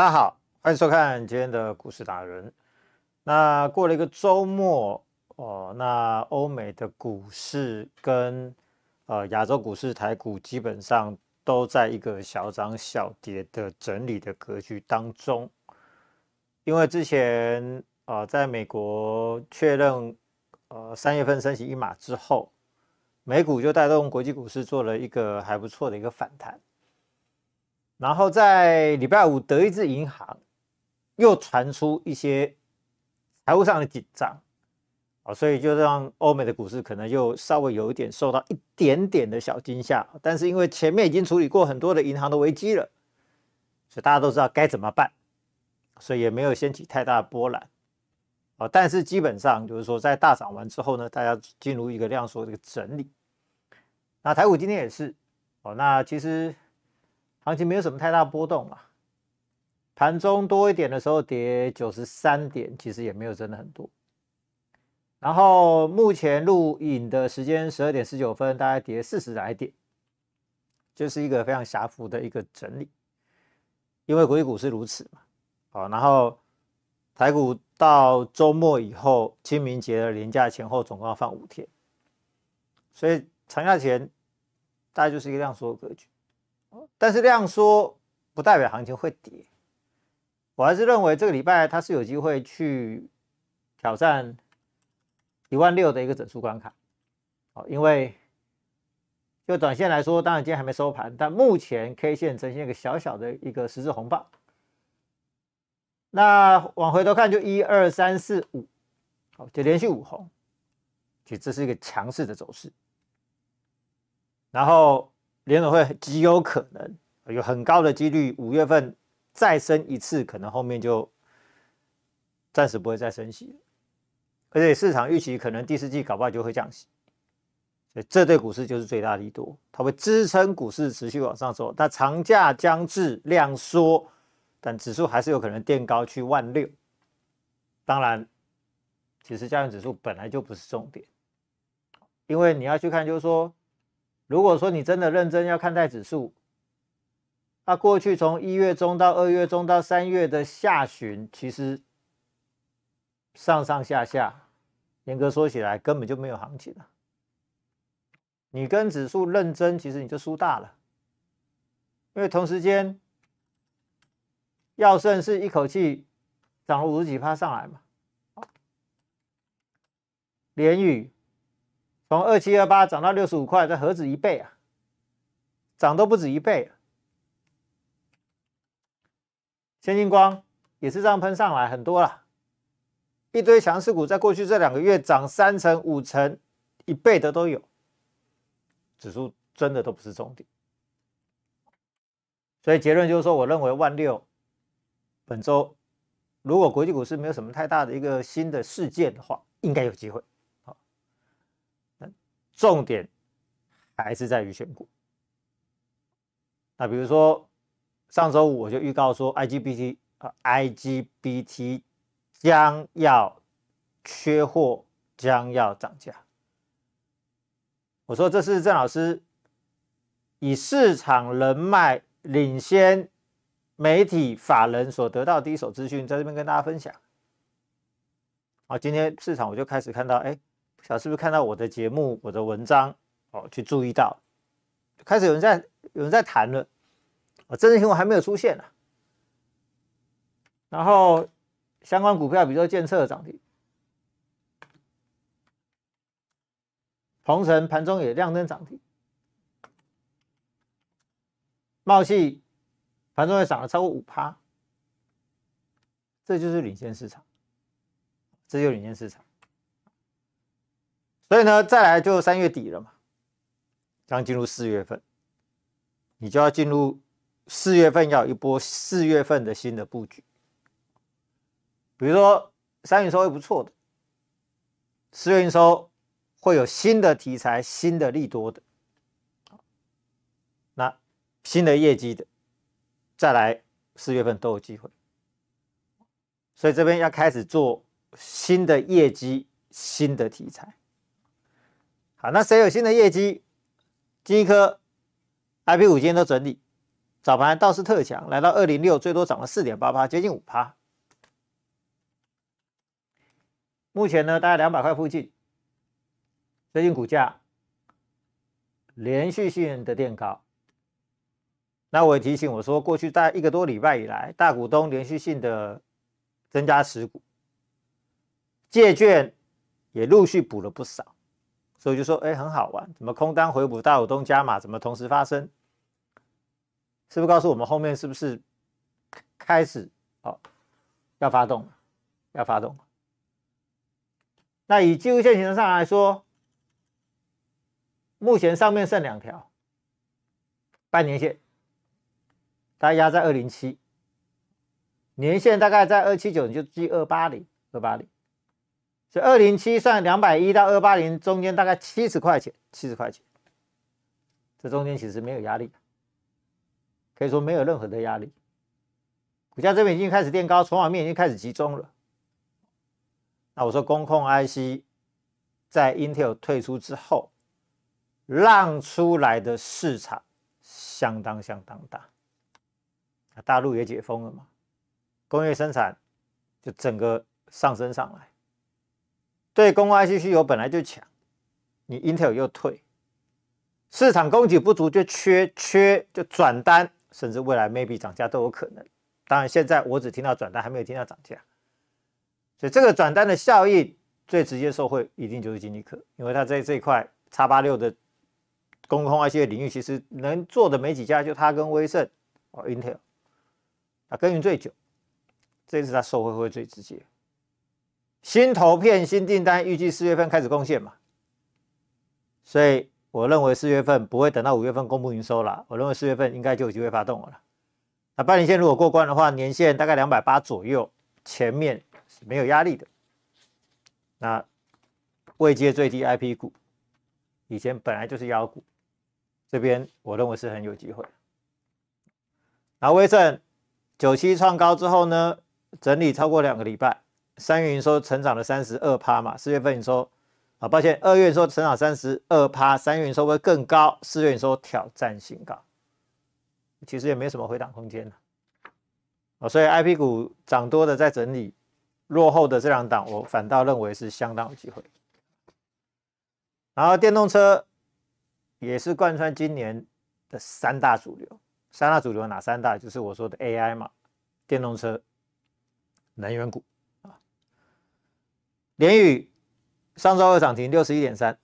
大家好，欢迎收看今天的股市达人。那过了一个周末哦，那欧美的股市跟呃亚洲股市、台股基本上都在一个小涨小跌的整理的格局当中。因为之前呃在美国确认呃三月份升息一码之后，美股就带动国际股市做了一个还不错的一个反弹。然后在礼拜五，德意志银行又传出一些财务上的紧张啊，所以就让欧美的股市可能又稍微有一点受到一点点的小惊吓。但是因为前面已经处理过很多的银行的危机了，所以大家都知道该怎么办，所以也没有掀起太大的波澜啊。但是基本上就是说，在大涨完之后呢，大家进入一个量缩的一个整理。那台股今天也是哦，那其实。行情没有什么太大波动啊，盘中多一点的时候跌九十三点，其实也没有真的很多。然后目前录影的时间十二点十九分，大概跌四十来点，就是一个非常狭幅的一个整理。因为国际股市如此嘛，好，然后台股到周末以后，清明节的连假前后总共要放五天，所以长假前大概就是一个量缩的格局。但是量缩不代表行情会跌，我还是认为这个礼拜它是有机会去挑战一万六的一个整数关卡。好，因为就短线来说，当然今天还没收盘，但目前 K 线呈现一个小小的一个十字红棒。那往回头看，就一二三四五，好，就连续五红，其实这是一个强势的走势。然后。联总会极有可能有很高的几率，五月份再升一次，可能后面就暂时不会再升息，而且市场预期可能第四季搞不好就会降息，所以这对股市就是最大利多，它会支撑股市持续往上走。但长假将至，量缩，但指数还是有可能垫高去万六。当然，其实加权指数本来就不是重点，因为你要去看，就是说。如果说你真的认真要看待指数，那过去从一月中到二月中到三月的下旬，其实上上下下，严格说起来根本就没有行情了。你跟指数认真，其实你就输大了，因为同时间，药盛是一口气涨了五十几趴上来嘛，连雨。从二七二八涨到六十五块，这何止一倍啊？涨都不止一倍。先进光也是这样喷上来很多了，一堆强势股在过去这两个月涨三成、五成、一倍的都有。指数真的都不是重点，所以结论就是说，我认为万六本周如果国际股市没有什么太大的一个新的事件的话，应该有机会。重点还是在于选股。那比如说上周五我就预告说，IGBT 啊，IGBT 将要缺货，将要涨价。我说这是郑老师以市场人脉领先媒体法人所得到的第一手资讯，在这边跟大家分享。好，今天市场我就开始看到，哎。不晓得是不是看到我的节目、我的文章哦，去注意到，开始有人在有人在谈了，哦，真实新闻还没有出现呢。然后相关股票，比如说建策涨停，鹏程盘中也亮灯涨停，茂系盘中也涨了超过五趴，这就是领先市场，这就是领先市场。所以呢，再来就三月底了嘛，将进入四月份，你就要进入四月份要一波四月份的新的布局。比如说三月收会不错的，四月营收会有新的题材、新的利多的，那新的业绩的，再来四月份都有机会。所以这边要开始做新的业绩、新的题材。好，那谁有新的业绩？金科、IP 五今天都整理，早盘倒是特强，来到二零六，最多涨了四点八八，接近五趴。目前呢，大概两百块附近。最近股价连续性的垫高。那我也提醒我说，过去大概一个多礼拜以来，大股东连续性的增加持股，借券也陆续补了不少，所以就说，哎，很好玩，怎么空单回补，大股东加码，怎么同时发生？是不是告诉我们后面是不是开始哦要发动，要发动？那以技术线型上来说，目前上面剩两条半年线。大概压在二零七，年线大概在二七九，你就记二八零，二八零。所以二零七算两百一到二八零中间大概七十块钱，七十块钱，这中间其实没有压力，可以说没有任何的压力。股价这边已经开始垫高，筹码面已经开始集中了。那我说，工控 IC 在 Intel 退出之后，让出来的市场相当相当大。大陆也解封了嘛，工业生产就整个上升上来，对公 IC 需求本来就强，你 Intel 又退，市场供给不足就缺缺就转单，甚至未来 maybe 涨价都有可能。当然现在我只听到转单，还没有听到涨价，所以这个转单的效应最直接受惠一定就是金立科，因为它在这一块叉八六的公控 IC 的领域，其实能做的没几家，就它跟威盛哦 Intel。啊，耕耘最久，这次它受惠会最直接。新投片、新订单预计四月份开始贡献嘛，所以我认为四月份不会等到五月份公布营收了，我认为四月份应该就有机会发动了。那半年线如果过关的话，年线大概两百八左右，前面是没有压力的。那未接最低 IP 股，以前本来就是妖股，这边我认为是很有机会。然后威盛。九七创高之后呢，整理超过两个礼拜，三月营收成长了三十二趴嘛，四月份营收啊，抱歉，二月营收成长三十二趴，三月营收会更高，四月营收挑战新高，其实也没什么回档空间了，啊，所以 I P 股涨多的在整理，落后的这两档我反倒认为是相当有机会，然后电动车也是贯穿今年的三大主流。三大主流哪三大？就是我说的 AI 嘛，电动车、能源股。联宇上周二涨停六十一点三，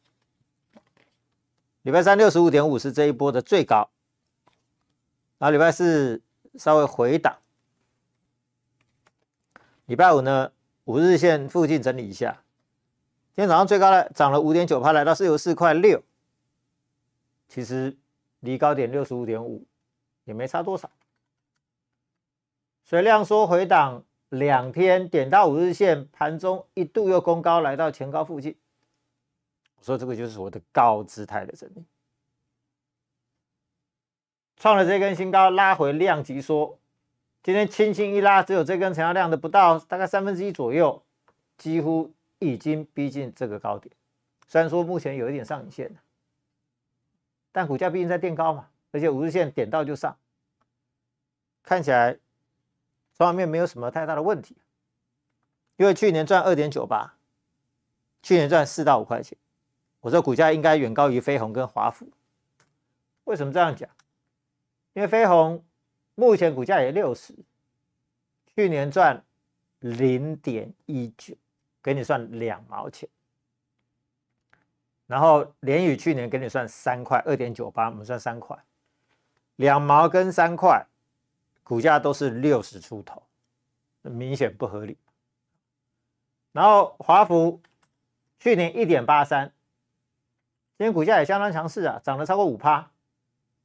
礼拜三六十五点五是这一波的最高，然后礼拜四稍微回档，礼拜五呢五日线附近整理一下，今天早上最高呢涨了五点九趴，来到四十四块六，其实离高点六十五点五。也没差多少，水量缩回档两天，点到五日线，盘中一度又攻高，来到前高附近。我说这个就是我的高姿态的整理，创了这根新高，拉回量级缩，今天轻轻一拉，只有这根成交量的不到大概三分之一左右，几乎已经逼近这个高点。虽然说目前有一点上影线但股价毕竟在垫高嘛。而且五日线点到就上，看起来方面没有什么太大的问题。因为去年赚二点九八，去年赚四到五块钱，我说股价应该远高于飞鸿跟华孚。为什么这样讲？因为飞鸿目前股价也六十，去年赚零点一九，给你算两毛钱。然后联宇去年给你算三块，二点九八，我们算三块。两毛跟三块，股价都是六十出头，明显不合理。然后华孚去年一点八三，今天股价也相当强势啊，涨了超过五趴，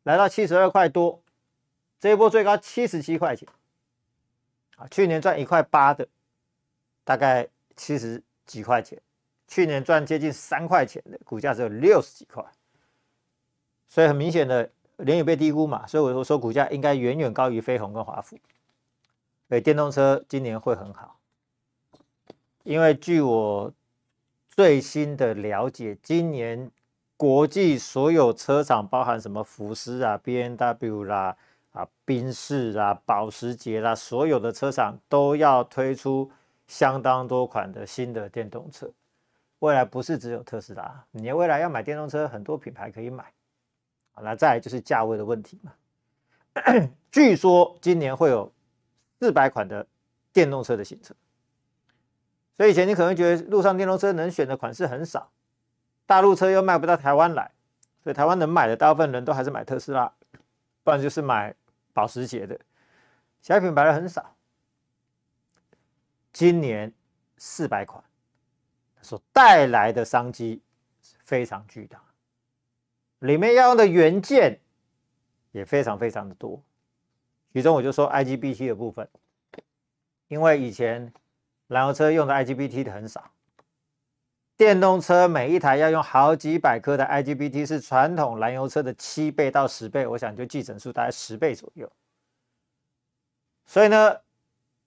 来到七十二块多，这一波最高七十七块钱，啊，去年赚一块八的，大概七十几块钱，去年赚接近三块钱的股价只有六十几块，所以很明显的。联宇被低估嘛，所以我说股价应该远远高于飞鸿跟华孚。对，电动车今年会很好，因为据我最新的了解，今年国际所有车厂，包含什么福斯啊、B N W 啦、啊，宾士啊、保时捷啦，所有的车厂都要推出相当多款的新的电动车。未来不是只有特斯拉，你未来要买电动车，很多品牌可以买。好，那再来就是价位的问题嘛。据说今年会有四百款的电动车的新车，所以以前你可能觉得路上电动车能选的款式很少，大陆车又卖不到台湾来，所以台湾能买的大部分人都还是买特斯拉，不然就是买。保时捷的小品牌的很少，今年四百款所带来的商机非常巨大，里面要用的元件也非常非常的多。其中我就说 IGBT 的部分，因为以前燃油车用的 IGBT 的很少，电动车每一台要用好几百颗的 IGBT，是传统燃油车的七倍到十倍，我想就计整数大概十倍左右。所以呢，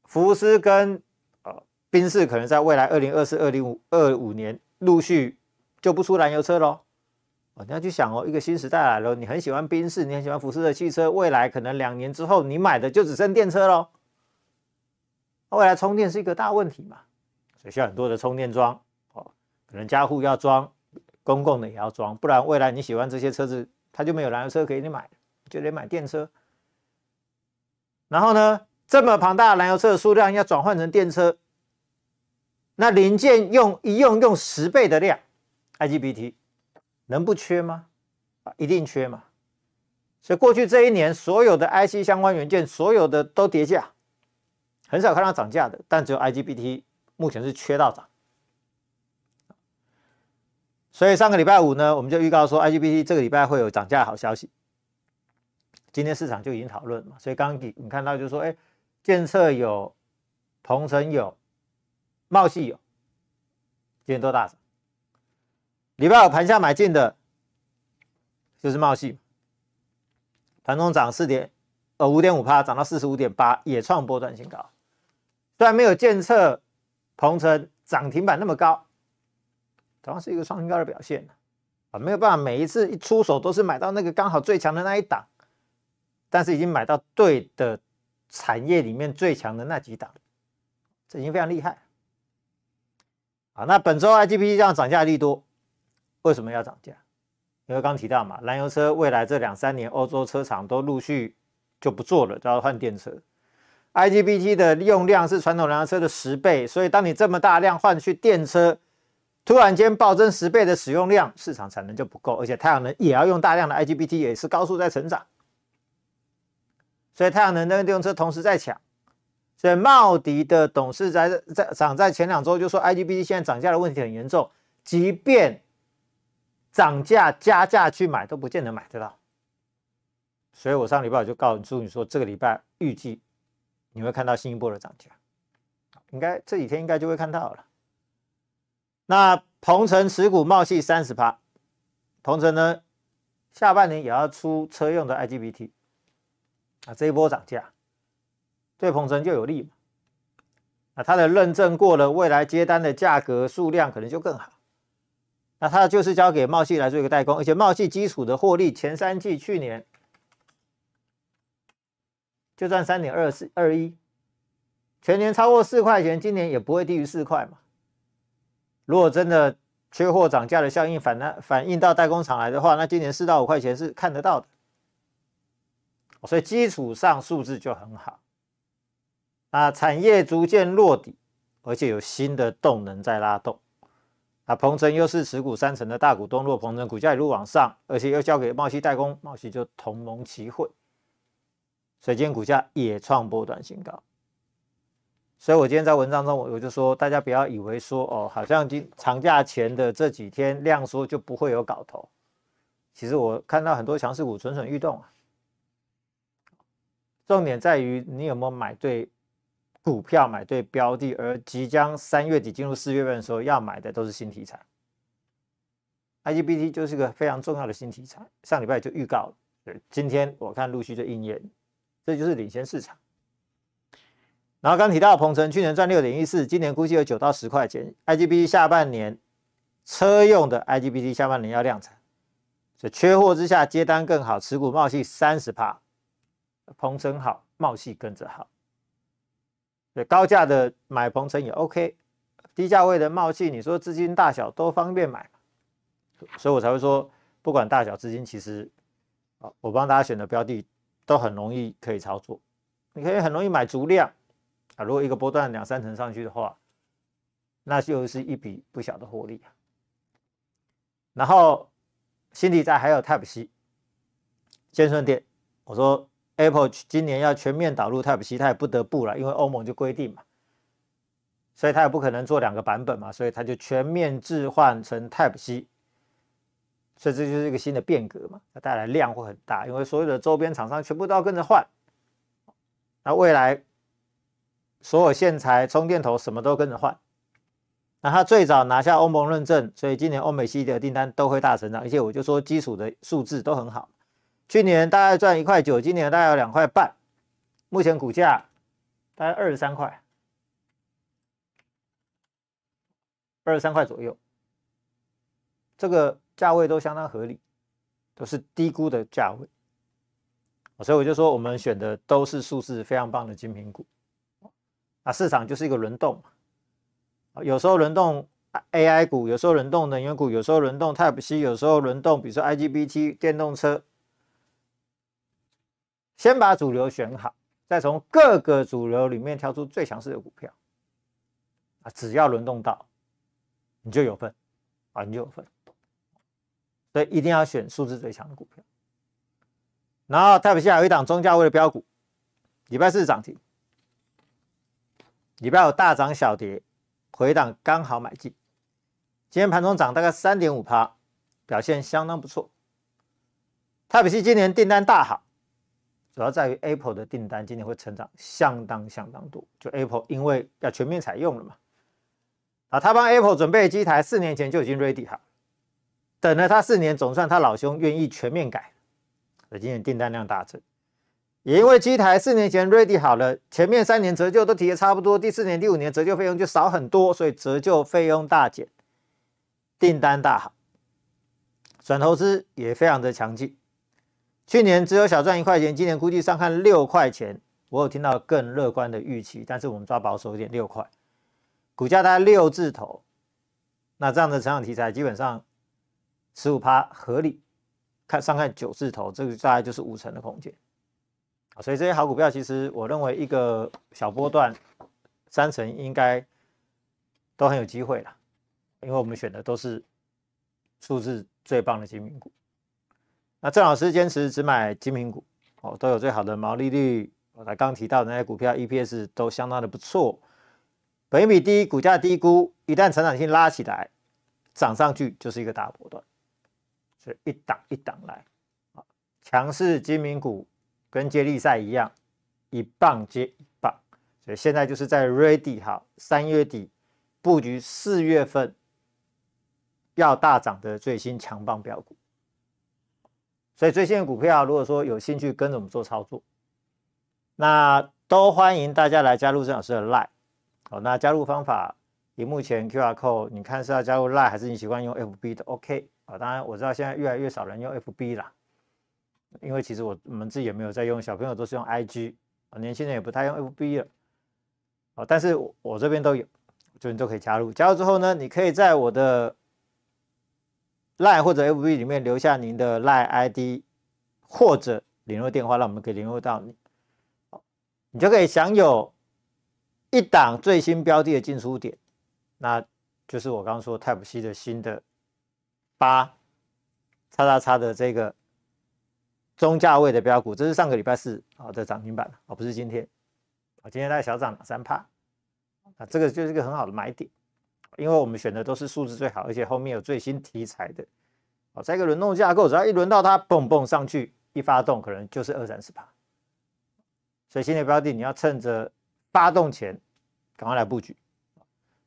福斯跟呃宾士可能在未来二零二四、二零五二五年陆续就不出燃油车喽。哦，你要去想哦，一个新时代来了，你很喜欢宾士，你很喜欢福斯的汽车，未来可能两年之后你买的就只剩电车喽。未来充电是一个大问题嘛，所以需要很多的充电桩哦，可能家户要装，公共的也要装，不然未来你喜欢这些车子，它就没有燃油车给你买，就得买电车。然后呢？这么庞大的燃油车的数量要转换成电车，那零件用一用用十倍的量，IGBT 能不缺吗？啊，一定缺嘛。所以过去这一年，所有的 IC 相关元件，所有的都跌价，很少看到涨价的，但只有 IGBT 目前是缺到涨。所以上个礼拜五呢，我们就预告说 IGBT 这个礼拜会有涨价好消息。今天市场就已经讨论嘛，所以刚刚你你看到就说，哎。建策有，鹏程有，茂系有，今天都大涨。礼拜五盘下买进的，就是茂信，盘中涨四点，呃五点五趴，涨到四十五点八，也创波段新高。虽然没有建测、鹏程涨停板那么高，同样是一个创新高的表现啊，没有办法每一次一出手都是买到那个刚好最强的那一档，但是已经买到对的。产业里面最强的那几档，这已经非常厉害。啊，那本周 IGP 这样涨价力多，为什么要涨价？因为刚提到嘛，燃油车未来这两三年，欧洲车厂都陆续就不做了，都要换电车。IGBT 的用量是传统燃油车的十倍，所以当你这么大量换去电车，突然间暴增十倍的使用量，市场产能就不够，而且太阳能也要用大量的 IGBT，也是高速在成长。所以太阳能跟电动车同时在抢，所以茂迪的董事在在涨在前两周就说，IGBT 现在涨价的问题很严重，即便涨价加价去买都不见得买得到。所以我上礼拜我就告诉你说，这个礼拜预计你会看到新一波的涨价，应该这几天应该就会看到了。那鹏程持股茂系三十趴，鹏程呢下半年也要出车用的 IGBT。啊，这一波涨价对鹏程就有利嘛？那它的认证过了，未来接单的价格数量可能就更好。那它就是交给茂系来做一个代工，而且茂系基础的获利前三季去年就赚三点二四二一，全年超过四块钱，今年也不会低于四块嘛。如果真的缺货涨价的效应反反反映到代工厂来的话，那今年四到五块钱是看得到的。所以基础上数字就很好，啊，产业逐渐落底，而且有新的动能在拉动，啊，鹏程又是持股三成的大股东，若鹏程股价一路往上，而且又交给茂熙代工，茂熙就同盟齐会，所以今天股价也创波段新高。所以我今天在文章中，我我就说，大家不要以为说哦，好像今长假前的这几天量缩就不会有搞头，其实我看到很多强势股蠢蠢欲动啊。重点在于你有没有买对股票、买对标的，而即将三月底进入四月份的时候要买的都是新题材。IGBT 就是个非常重要的新题材，上礼拜就预告了，今天我看陆续就应验，这就是领先市场。然后刚提到鹏程去年赚六点一四，今年估计有九到十块钱。IGBT 下半年车用的 IGBT 下半年要量产，所以缺货之下接单更好，持股冒气三十帕。鹏程好，茂气跟着好。对，高价的买鹏程也 OK，低价位的茂系，你说资金大小都方便买，所以我才会说，不管大小资金，其实啊，我帮大家选的标的都很容易可以操作，你可以很容易买足量啊。如果一个波段两三成上去的话，那就是一笔不小的获利啊。然后新底在还有 Type C，建顺电，我说。Apple 今年要全面导入 Type C，它也不得不了，因为欧盟就规定嘛，所以它也不可能做两个版本嘛，所以它就全面置换成 Type C，所以这就是一个新的变革嘛，它带来量会很大，因为所有的周边厂商全部都要跟着换，那未来所有线材、充电头什么都跟着换，那它最早拿下欧盟认证，所以今年欧美系的订单都会大成长，而且我就说基础的数字都很好。去年大概赚一块九，今年大概有两块半，目前股价大概二十三块，二十三块左右，这个价位都相当合理，都是低估的价位，所以我就说我们选的都是数字非常棒的精品股，啊，市场就是一个轮动嘛，有时候轮动 AI 股，有时候轮动能源股，有时候轮动 Type C，有时候轮动比如说 IGBT 电动车。先把主流选好，再从各个主流里面挑出最强势的股票啊！只要轮动到，你就有份啊，你就有份。所以一定要选数字最强的股票。然后 Type C 有一档中价位的标股，礼拜四涨停，礼拜五大涨小跌，回档刚好买进。今天盘中涨大概三点五趴，表现相当不错。Type C 今年订单大好。主要在于 Apple 的订单今年会成长相当相当多，就 Apple 因为要全面采用了嘛，啊，他帮 Apple 准备机台四年前就已经 ready 好，等了他四年，总算他老兄愿意全面改，所以今年订单量大增，也因为机台四年前 ready 好了，前面三年折旧都提的差不多，第四年、第五年折旧费用就少很多，所以折旧费用大减，订单大好，转投资也非常的强劲。去年只有小赚一块钱，今年估计上看六块钱。我有听到更乐观的预期，但是我们抓保守一点，六块，股价大概六字头。那这样的成长题材基本上十五趴合理，看上看九字头，这个大概就是五成的空间。所以这些好股票，其实我认为一个小波段三成应该都很有机会了，因为我们选的都是数字最棒的精品股。那郑老师坚持只买精品股哦，都有最好的毛利率。我才刚提到的那些股票，EPS 都相当的不错，本益比低，股价低估，一旦成长性拉起来，涨上去就是一个大波段，所以一档一档来啊，强势精品股跟接力赛一样，一棒接一棒，所以现在就是在 ready 好，三月底布局四月份要大涨的最新强棒标股。所以最新的股票，如果说有兴趣跟着我们做操作，那都欢迎大家来加入郑老师的 Line。好，那加入方法，以目前 QR Code，你看是要加入 Line 还是你习惯用 FB 的？OK。啊，当然我知道现在越来越少人用 FB 啦，因为其实我我们自己也没有在用，小朋友都是用 IG，啊，年轻人也不太用 FB 了。啊，但是我这边都有，就你都可以加入。加入之后呢，你可以在我的。赖或者 FB 里面留下您的赖 ID 或者联络电话，让我们可以联络到你，你就可以享有一档最新标的的进出点，那就是我刚刚说 Type C 的新的八叉叉叉的这个中价位的标股，这是上个礼拜四啊的涨停板啊，不是今天。啊，今天大概小涨了三帕啊，这个就是一个很好的买点。因为我们选的都是素质最好，而且后面有最新题材的，好，在一个轮动架构，只要一轮到它蹦蹦上去，一发动可能就是二三十趴，所以新的标的你要趁着发动前赶快来布局，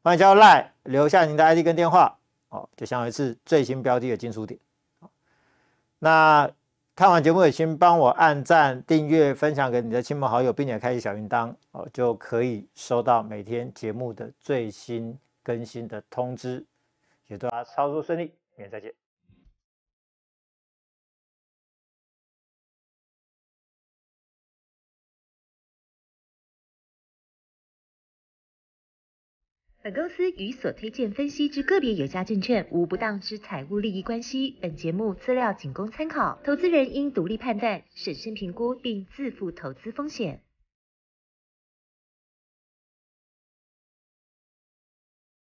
欢迎加入赖，留下您的 ID 跟电话，哦，就相当于是最新标的的进出点。那看完节目也请帮我按赞、订阅、分享给你的亲朋好友，并且开启小铃铛，哦，就可以收到每天节目的最新。更新的通知，也祝大家操作顺利，明天再见。本公司与所推荐分析之个别有价证券无不当之财务利益关系，本节目资料仅供参考，投资人应独立判断，审慎评估并自负投资风险。